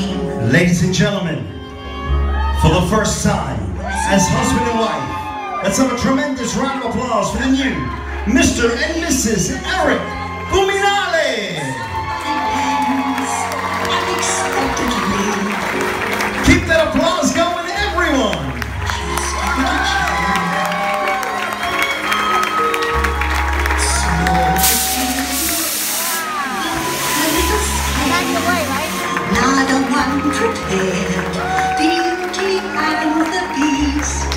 Ladies and gentlemen, for the first time, as husband and wife, let's have a tremendous round of applause for the new Mr. and Mrs. Eric. Unexpectedly, Keep that applause going, everyone. little That's the way, a. Beauty and the Beast,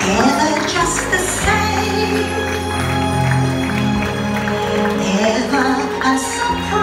ever just the same, ever a surprise.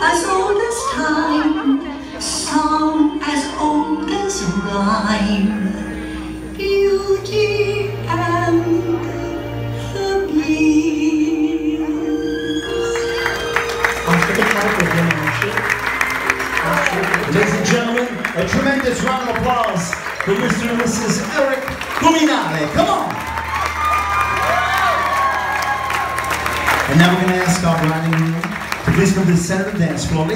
as old as time, song as old as rhyme, beauty and the beast. Ladies and gentlemen, a tremendous round of applause for Mr. and Mrs. Eric Guminale. Come on. And now we're going to ask our to please come to the center of the dance floor.